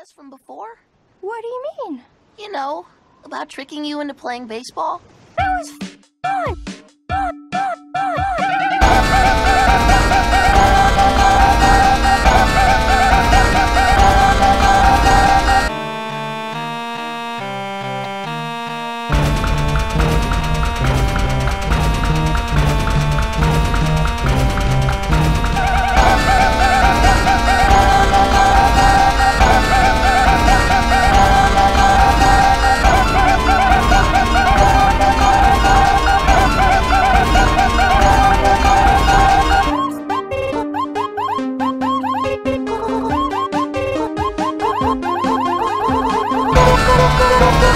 us from before? What do you mean? You know, about tricking you into playing baseball. That was